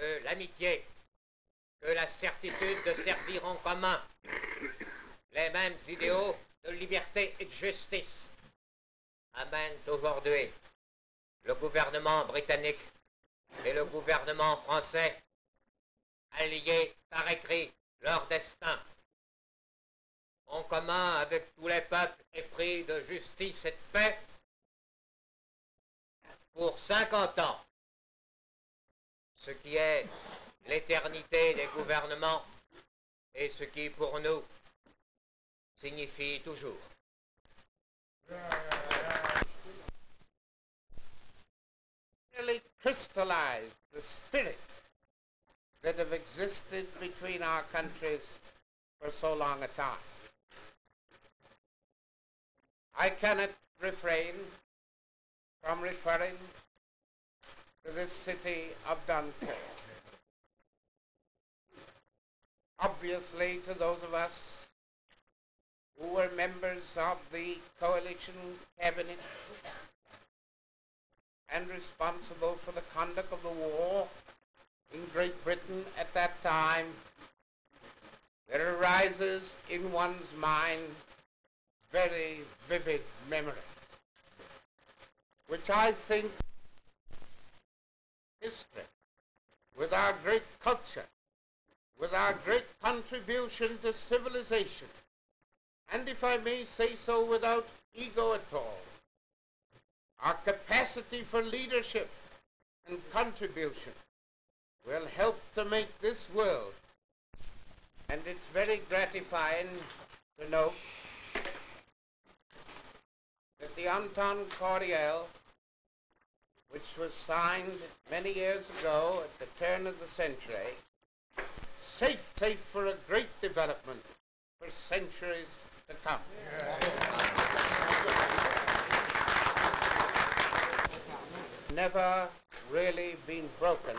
que l'amitié, que la certitude de servir en commun. Les mêmes idéaux de liberté et de justice. Amènent aujourd'hui. Le gouvernement britannique et le gouvernement français à lier par écrit leur destin. En commun avec tous les peuples épris de justice et de paix. Pour 50 ans, ce qui est l'éternité des gouvernements et ce qui pour nous signifie toujours. Really crystallize the spirit that have existed between our countries for so long a time. I cannot refrain from referring this city of Dunkirk. Obviously, to those of us who were members of the coalition cabinet and responsible for the conduct of the war in Great Britain at that time, there arises in one's mind very vivid memory, which I think history, with our great culture, with our great contribution to civilization, and if I may say so without ego at all, our capacity for leadership and contribution will help to make this world. And it's very gratifying to know that the Entente Cordiale, which was signed many years ago at the turn of the century, safe safe for a great development for centuries to come. Never really been broken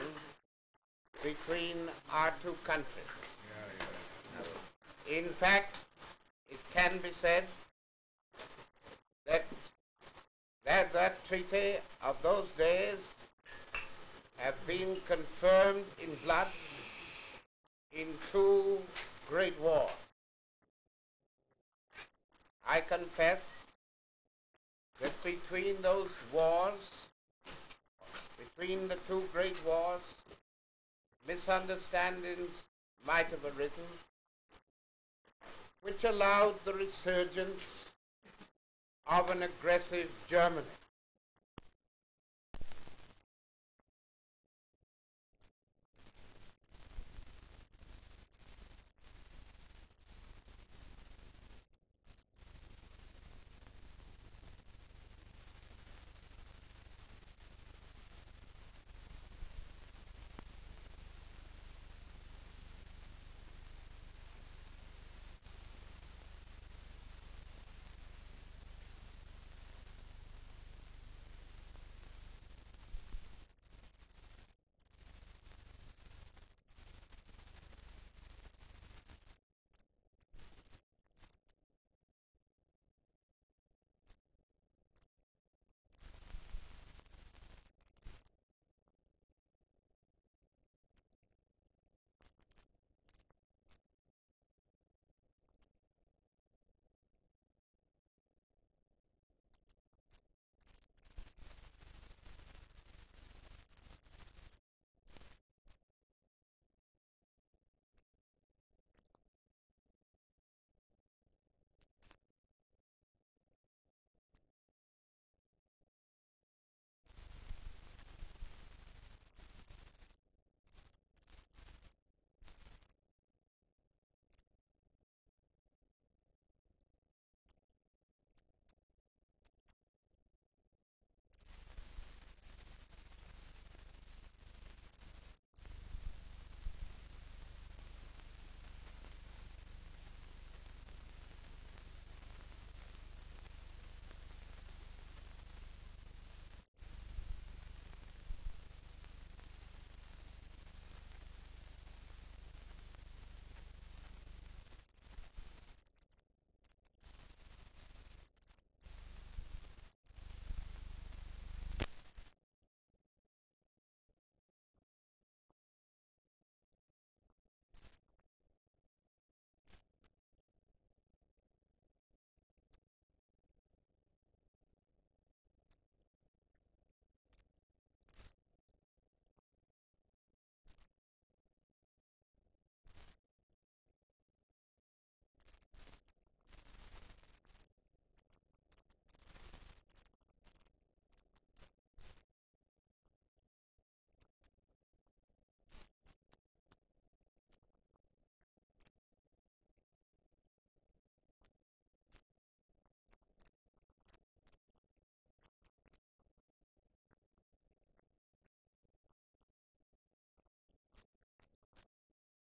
between our two countries. In fact, it can be said that that, that treaty of those days have been confirmed in blood in two great wars. I confess that between those wars, between the two great wars, misunderstandings might have arisen, which allowed the resurgence of an aggressive Germany.